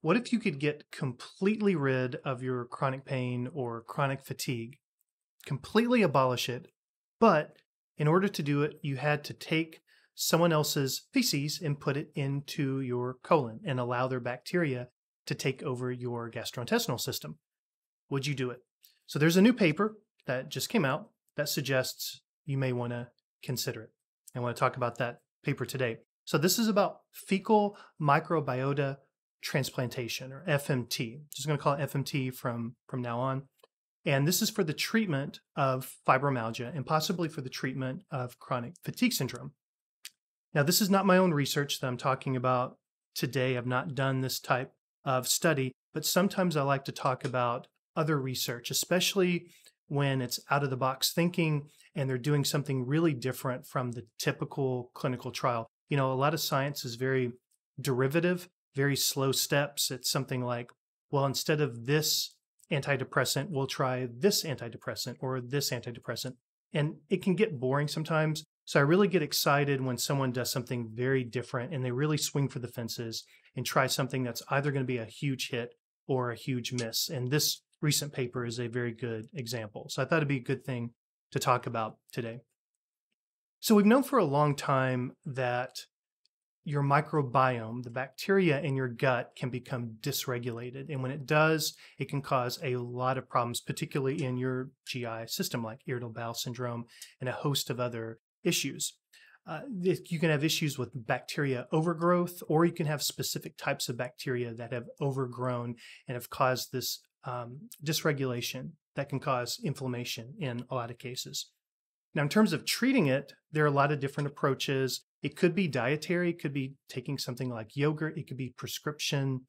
what if you could get completely rid of your chronic pain or chronic fatigue, completely abolish it, but in order to do it, you had to take someone else's feces and put it into your colon and allow their bacteria to take over your gastrointestinal system. Would you do it? So there's a new paper that just came out that suggests you may want to consider it. I want to talk about that paper today. So this is about fecal microbiota transplantation or FMT. Just going to call it FMT from from now on. And this is for the treatment of fibromyalgia and possibly for the treatment of chronic fatigue syndrome. Now, this is not my own research that I'm talking about today. I've not done this type of study, but sometimes I like to talk about other research, especially when it's out of the box thinking and they're doing something really different from the typical clinical trial. You know, a lot of science is very derivative, very slow steps. It's something like, well, instead of this antidepressant, we'll try this antidepressant or this antidepressant. And it can get boring sometimes. So I really get excited when someone does something very different and they really swing for the fences and try something that's either going to be a huge hit or a huge miss. And this recent paper is a very good example. So I thought it'd be a good thing to talk about today. So we've known for a long time that your microbiome, the bacteria in your gut, can become dysregulated. And when it does, it can cause a lot of problems, particularly in your GI system, like irritable bowel syndrome and a host of other issues. Uh, you can have issues with bacteria overgrowth, or you can have specific types of bacteria that have overgrown and have caused this um, dysregulation that can cause inflammation in a lot of cases. Now, in terms of treating it, there are a lot of different approaches. It could be dietary, it could be taking something like yogurt, it could be prescription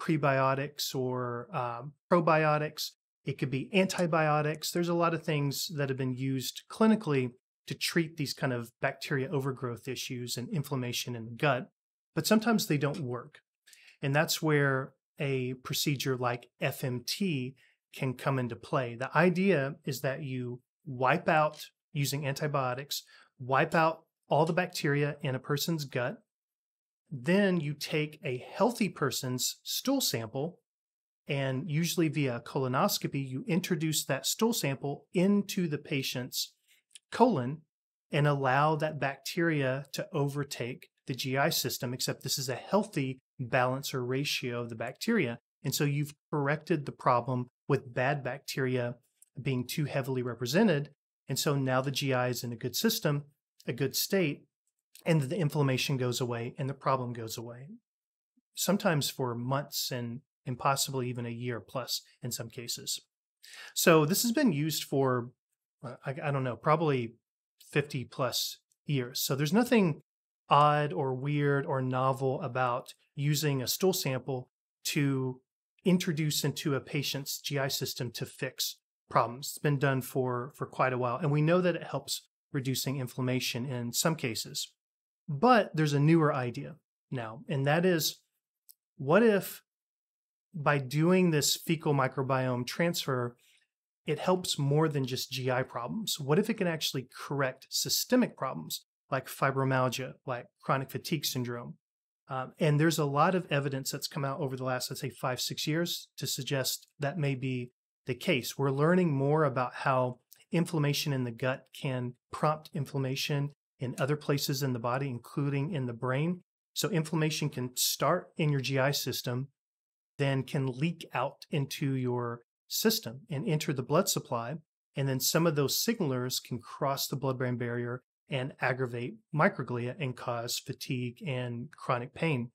prebiotics or um, probiotics, it could be antibiotics. There's a lot of things that have been used clinically to treat these kind of bacteria overgrowth issues and inflammation in the gut, but sometimes they don't work. And that's where a procedure like FMT can come into play. The idea is that you wipe out using antibiotics, wipe out all the bacteria in a person's gut. Then you take a healthy person's stool sample, and usually via colonoscopy, you introduce that stool sample into the patient's colon and allow that bacteria to overtake the GI system, except this is a healthy balance or ratio of the bacteria. And so you've corrected the problem with bad bacteria being too heavily represented. And so now the GI is in a good system, a good state, and the inflammation goes away and the problem goes away. Sometimes for months and, and possibly even a year plus in some cases. So this has been used for, uh, I, I don't know, probably 50 plus years. So there's nothing odd or weird or novel about using a stool sample to introduce into a patient's GI system to fix problems. It's been done for, for quite a while. And we know that it helps reducing inflammation in some cases. But there's a newer idea now, and that is what if by doing this fecal microbiome transfer, it helps more than just GI problems? What if it can actually correct systemic problems like fibromyalgia, like chronic fatigue syndrome? Um, and there's a lot of evidence that's come out over the last, let's say, five, six years to suggest that may be the case. We're learning more about how inflammation in the gut can prompt inflammation in other places in the body, including in the brain. So, inflammation can start in your GI system, then can leak out into your system and enter the blood supply. And then some of those signalers can cross the blood brain barrier and aggravate microglia and cause fatigue and chronic pain.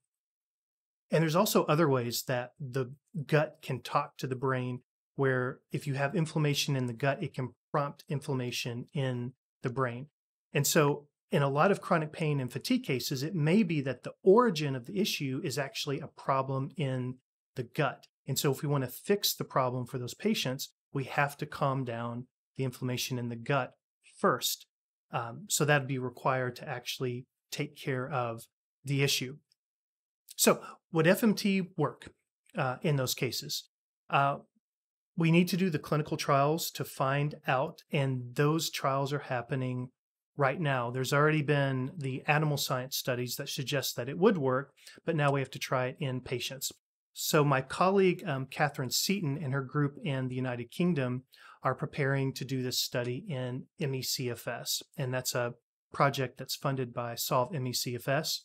And there's also other ways that the gut can talk to the brain, where if you have inflammation in the gut, it can prompt inflammation in the brain. And so, in a lot of chronic pain and fatigue cases, it may be that the origin of the issue is actually a problem in the gut. And so, if we want to fix the problem for those patients, we have to calm down the inflammation in the gut first. Um, so, that'd be required to actually take care of the issue. So, would FMT work uh, in those cases? Uh, we need to do the clinical trials to find out, and those trials are happening right now. There's already been the animal science studies that suggest that it would work, but now we have to try it in patients. So, my colleague um, Katharine Seton and her group in the United Kingdom are preparing to do this study in ME/CFS. And that's a project that's funded by Solve ME/CFS.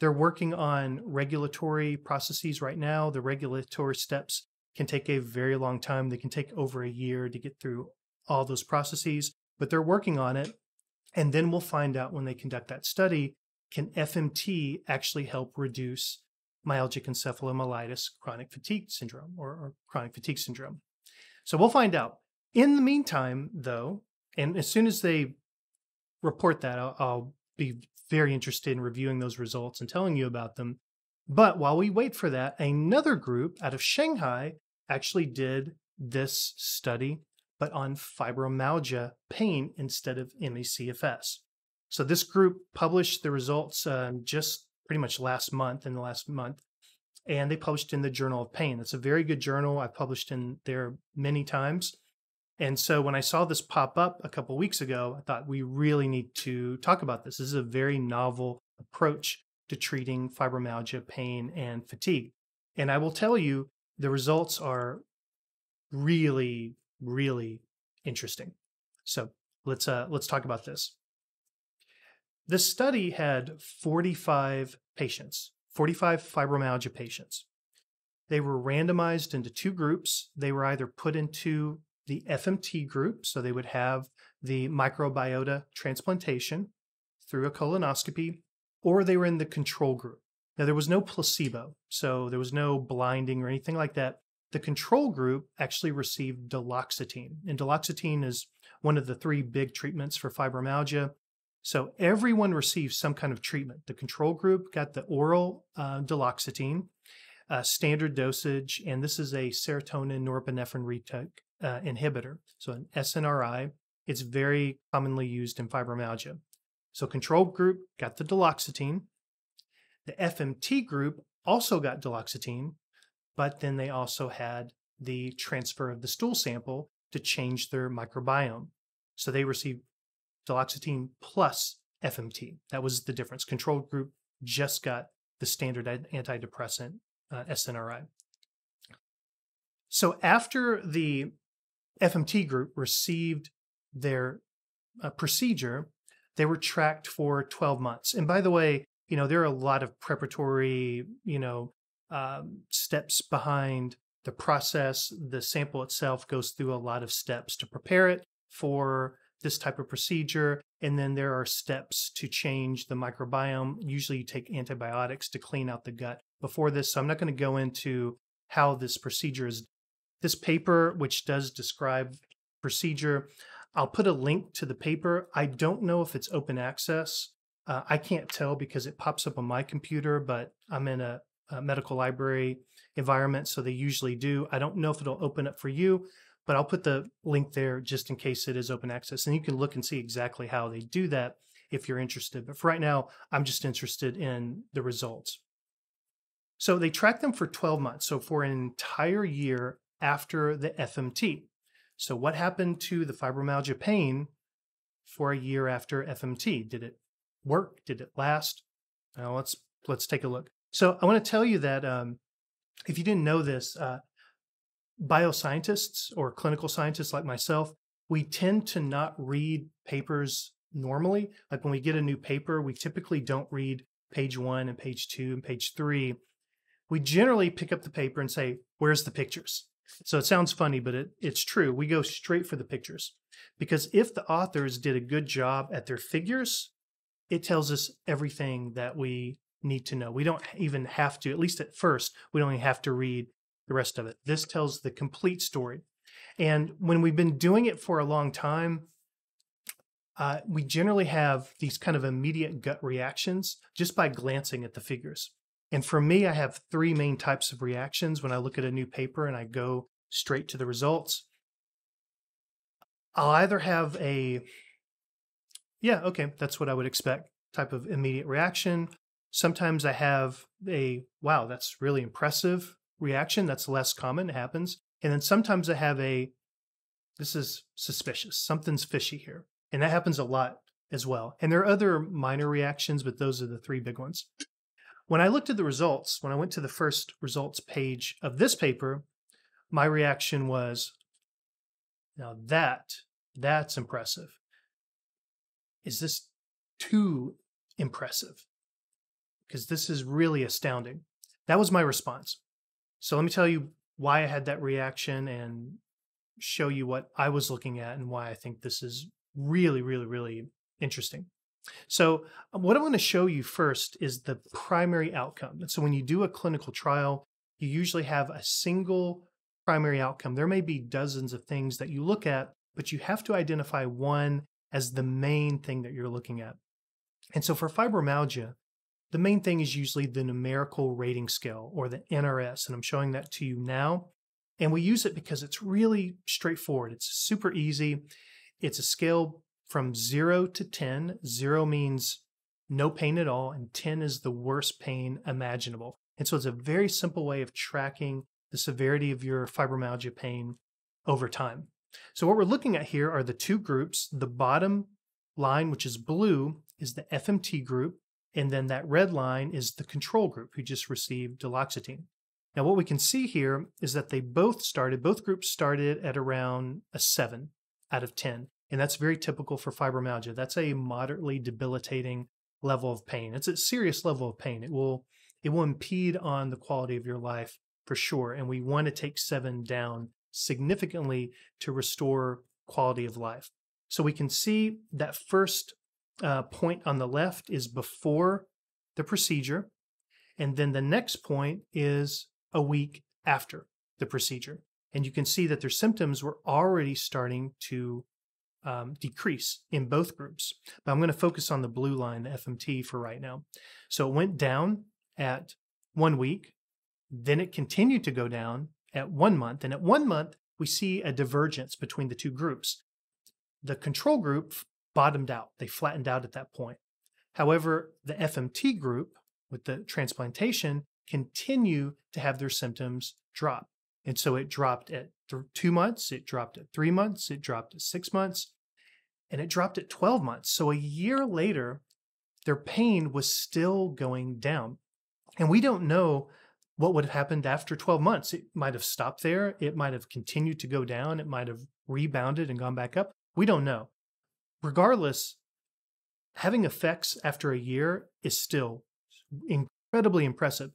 They're working on regulatory processes right now. The regulatory steps can take a very long time. They can take over a year to get through all those processes, but they're working on it. And then we'll find out when they conduct that study can FMT actually help reduce myalgic encephalomyelitis chronic fatigue syndrome or, or chronic fatigue syndrome? So we'll find out. In the meantime, though, and as soon as they report that, I'll, I'll be very interested in reviewing those results and telling you about them. But while we wait for that, another group out of Shanghai actually did this study, but on fibromyalgia pain instead of ME/CFS. So this group published the results um, just pretty much last month, in the last month, and they published in the Journal of Pain. It's a very good journal. I've published in there many times. And so when I saw this pop up a couple weeks ago, I thought we really need to talk about this. This is a very novel approach to treating fibromyalgia, pain, and fatigue. And I will tell you, the results are really, really interesting. So let's uh, let's talk about this. This study had 45 patients, 45 fibromyalgia patients. They were randomized into two groups. They were either put into the FMT group, so they would have the microbiota transplantation through a colonoscopy, or they were in the control group. Now, there was no placebo, so there was no blinding or anything like that. The control group actually received duloxetine, and duloxetine is one of the three big treatments for fibromyalgia. So everyone received some kind of treatment. The control group got the oral uh, duloxetine, uh, standard dosage, and this is a serotonin norepinephrine reuptake uh, inhibitor, so an SNRI. It's very commonly used in fibromyalgia. So control group got the duloxetine. The FMT group also got duloxetine, but then they also had the transfer of the stool sample to change their microbiome. So they received duloxetine plus FMT. That was the difference. Control group just got the standard antidepressant uh, SNRI. So after the FMT group received their uh, procedure, they were tracked for 12 months. And by the way, you know, there are a lot of preparatory, you know, um, steps behind the process. The sample itself goes through a lot of steps to prepare it for this type of procedure. And then there are steps to change the microbiome. Usually you take antibiotics to clean out the gut before this. So I'm not going to go into how this procedure is. This paper, which does describe procedure, I'll put a link to the paper. I don't know if it's open access. Uh, I can't tell because it pops up on my computer, but I'm in a, a medical library environment, so they usually do. I don't know if it'll open up for you but I'll put the link there just in case it is open access. And you can look and see exactly how they do that if you're interested. But for right now, I'm just interested in the results. So they track them for 12 months. So for an entire year after the FMT. So what happened to the fibromyalgia pain for a year after FMT? Did it work? Did it last? Now let's let's take a look. So I want to tell you that um, if you didn't know this, uh, bioscientists or clinical scientists like myself, we tend to not read papers normally. Like when we get a new paper, we typically don't read page one and page two and page three. We generally pick up the paper and say, Where's the pictures? So it sounds funny, but it, it's true. We go straight for the pictures because if the authors did a good job at their figures, it tells us everything that we need to know. We don't even have to, at least at first, we don't even have to read the rest of it. This tells the complete story. And when we've been doing it for a long time, uh, we generally have these kind of immediate gut reactions just by glancing at the figures. And for me, I have three main types of reactions when I look at a new paper and I go straight to the results. I'll either have a, yeah, okay, that's what I would expect type of immediate reaction. Sometimes I have a, wow, that's really impressive reaction. That's less common, it happens. And then sometimes I have a, this is suspicious, something's fishy here. And that happens a lot as well. And there are other minor reactions, but those are the three big ones. when I looked at the results, when I went to the first results page of this paper, my reaction was, now that, that's impressive. Is this too impressive? Because this is really astounding. That was my response. So let me tell you why I had that reaction and show you what I was looking at and why I think this is really, really, really interesting. So, uh, what I want to show you first is the primary outcome. And so, when you do a clinical trial, you usually have a single primary outcome. There may be dozens of things that you look at, but you have to identify one as the main thing that you're looking at. And so, for fibromyalgia, the main thing is usually the numerical rating scale or the NRS. And I'm showing that to you now. And we use it because it's really straightforward. It's super easy. It's a scale from zero to 10. Zero means no pain at all, and 10 is the worst pain imaginable. And so it's a very simple way of tracking the severity of your fibromyalgia pain over time. So, what we're looking at here are the two groups. The bottom line, which is blue, is the FMT group, and then that red line is the control group who just received duloxetine. Now, what we can see here is that they both started, both groups started at around a seven out of 10. And that's very typical for fibromyalgia. That's a moderately debilitating level of pain. It's a serious level of pain. It will it will impede on the quality of your life for sure. And we want to take seven down significantly to restore quality of life. So we can see that first uh, point on the left is before the procedure. And then the next point is a week after the procedure. And you can see that their symptoms were already starting to um, decrease in both groups. But I'm going to focus on the blue line, the FMT, for right now. So it went down at one week, then it continued to go down at one month. And at one month, we see a divergence between the two groups. The control group bottomed out, they flattened out at that point. However, the FMT group with the transplantation continue to have their symptoms drop. And so it dropped at th- two months, it dropped at three months, it dropped at six months, and it dropped at 12 months. So a year later, their pain was still going down. And we don't know what would have happened after 12 months. It might have stopped there, it might have continued to go down, it might have rebounded and gone back up. We don't know. Regardless, having effects after a year is still incredibly impressive.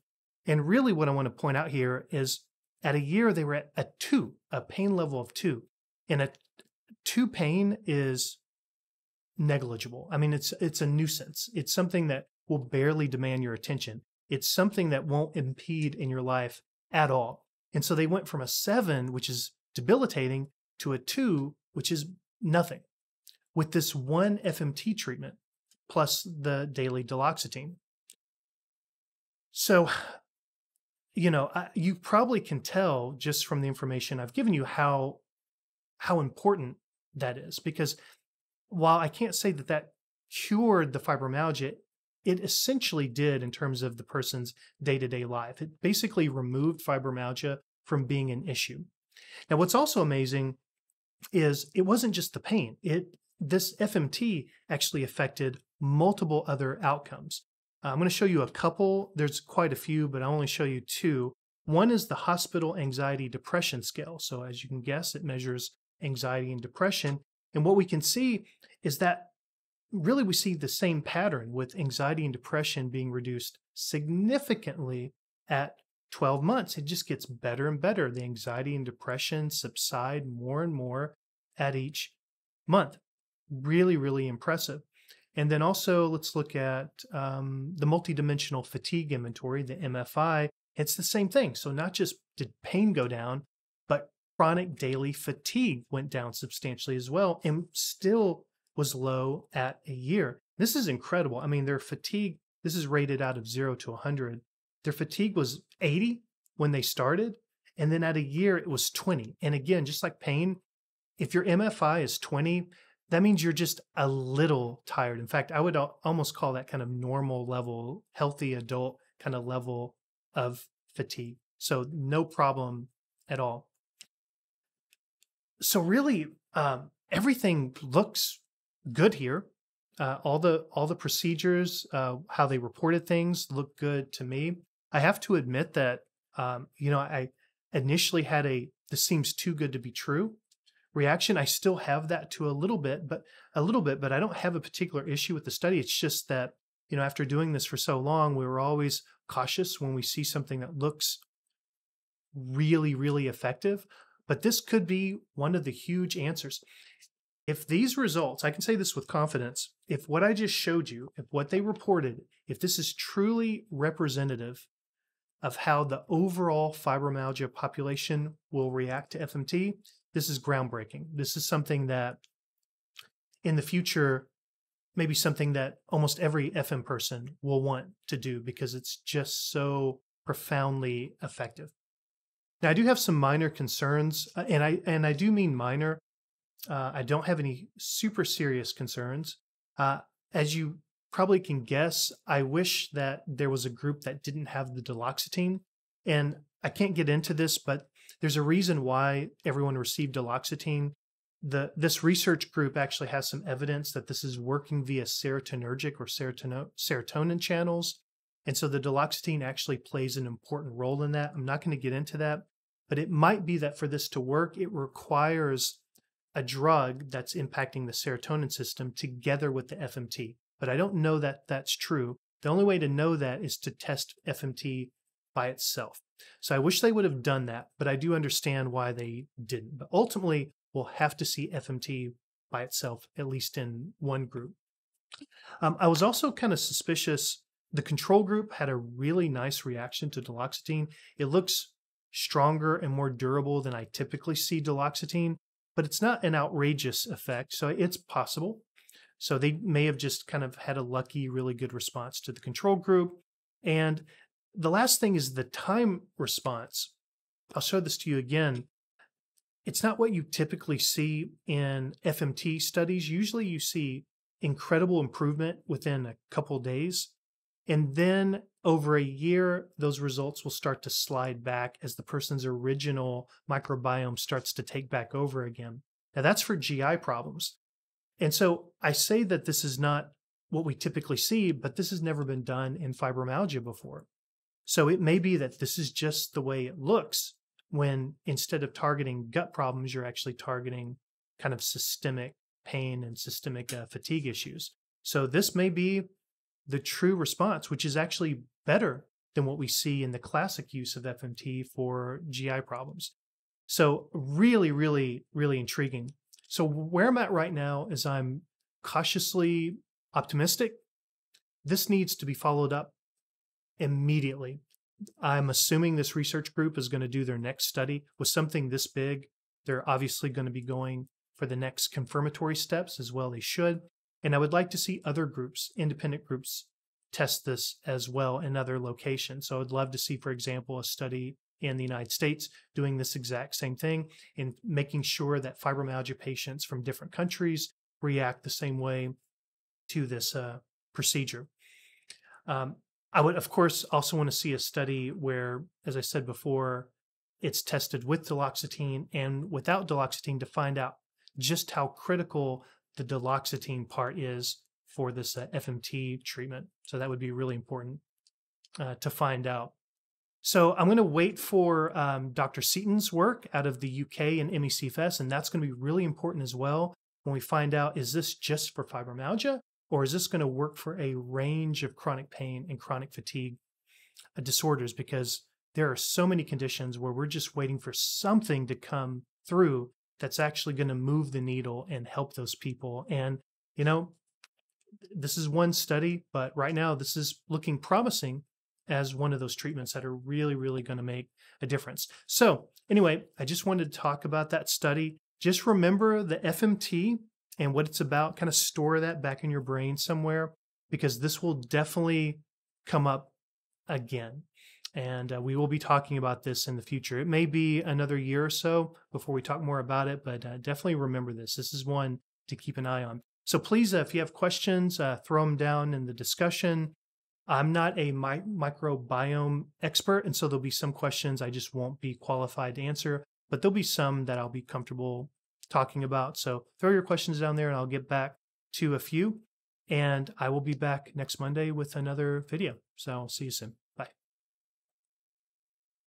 And really, what I want to point out here is at a year, they were at a two, a pain level of two. And a two pain is negligible. I mean, it's it's a nuisance. It's something that will barely demand your attention. It's something that won't impede in your life at all. And so they went from a seven, which is debilitating, to a two, which is nothing, with this one FMT treatment plus the daily duloxetine. So, you know, you probably can tell just from the information I've given you how how important that is because while I can't say that that cured the fibromyalgia, it essentially did in terms of the person's day to day life. It basically removed fibromyalgia from being an issue. Now, what's also amazing is it wasn't just the pain. It this FMT actually affected multiple other outcomes. Uh, I'm going to show you a couple. There's quite a few, but I'll only show you two. One is the hospital anxiety depression scale. So, as you can guess, it measures anxiety and depression. And what we can see is that really we see the same pattern with anxiety and depression being reduced significantly at 12 months. It just gets better and better. The anxiety and depression subside more and more at each month. Really, really impressive. And then also, let's look at um, the multidimensional fatigue inventory, the MFI. It's the same thing. So, not just did pain go down, but chronic daily fatigue went down substantially as well and still was low at a year. This is incredible. I mean, their fatigue, this is rated out of zero to 100. Their fatigue was 80 when they started. And then at a year, it was 20. And again, just like pain, if your MFI is 20, that means you're just a little tired. In fact, I would almost call that kind of normal level, healthy adult kind of level of fatigue. So, no problem at all so really, um, everything looks good here. Uh, all the all the procedures, uh, how they reported things, looked good to me. I have to admit that um, you know I initially had a this seems too good to be true reaction. I still have that to a little bit, but a little bit, but I don't have a particular issue with the study. It's just that you know after doing this for so long, we were always cautious when we see something that looks really really effective. But this could be one of the huge answers if these results, I can say this with confidence, if what I just showed you, if what they reported, if this is truly representative of how the overall fibromyalgia population will react to FMT, this is groundbreaking. This is something that in the future, maybe something that almost every FM person will want to do because it's just so profoundly effective. Now, I do have some minor concerns, uh, and I and I do mean minor uh, I don't have any super serious concerns. Uh, as you probably can guess, I wish that there was a group that didn't have the duloxetine. And I can't get into this, but there's a reason why everyone received duloxetine. The, this research group actually has some evidence that this is working via serotonergic or serotonin channels. And so the duloxetine actually plays an important role in that. I'm not going to get into that, but it might be that for this to work, it requires a drug that's impacting the serotonin system together with the FMT. But I don't know that that's true. The only way to know that is to test FMT by itself. So I wish they would have done that, but I do understand why they didn't. But ultimately, we'll have to see FMT by itself, at least in one group. Um, I was also kind of suspicious. The control group had a really nice reaction to duloxetine. It looks stronger and more durable than I typically see duloxetine but it's not an outrageous effect. So it's possible. So they may have just kind of had a lucky, really good response to the control group. And the last thing is the time response. I'll show this to you again. It's not what you typically see in FMT studies. Usually you see incredible improvement within a couple days. And then over a year, those results will start to slide back as the person's original microbiome starts to take back over again. Now, that's for GI problems. And so I say that this is not what we typically see, but this has never been done in fibromyalgia before. So it may be that this is just the way it looks when instead of targeting gut problems, you're actually targeting kind of systemic pain and systemic uh, fatigue issues. So this may be the true response, which is actually better than what we see in the classic use of FMT for GI problems. So, really, really, really intriguing. So, where I'm at right now is I'm cautiously optimistic. This needs to be followed up immediately. I'm assuming this research group is going to do their next study with something this big. They're obviously going to be going for the next confirmatory steps as well. They should. And I would like to see other groups, independent groups, test this as well in other locations. So I'd love to see, for example, a study in the United States doing this exact same thing and making sure that fibromyalgia patients from different countries react the same way to this uh, procedure. Um, I would, of course, also want to see a study where, as I said before, it's tested with duloxetine and without duloxetine to find out just how critical the duloxetine part is for this uh, FMT treatment. So that would be really important uh, to find out. So I'm going to wait for um, Dr. Seton's work out of the UK and ME/CFS, and that's going to be really important as well when we find out is this just for fibromyalgia or is this going to work for a range of chronic pain and chronic fatigue uh, disorders? Because there are so many conditions where we're just waiting for something to come through that's actually going to move the needle and help those people. And, you know, this is one study, but right now this is looking promising as one of those treatments that are really, really going to make a difference. So, anyway, I just wanted to talk about that study. Just remember the FMT and what it's about, kind of store that back in your brain somewhere, because this will definitely come up again. And uh, we will be talking about this in the future. It may be another year or so before we talk more about it, but uh, definitely remember this. This is one to keep an eye on. So please, uh, if you have questions, uh, throw them down in the discussion. I'm not a mi- microbiome expert, and so there'll be some questions I just won't be qualified to answer, but there'll be some that I'll be comfortable talking about. So throw your questions down there, and I'll get back to a few. And I will be back next Monday with another video. So I'll see you soon.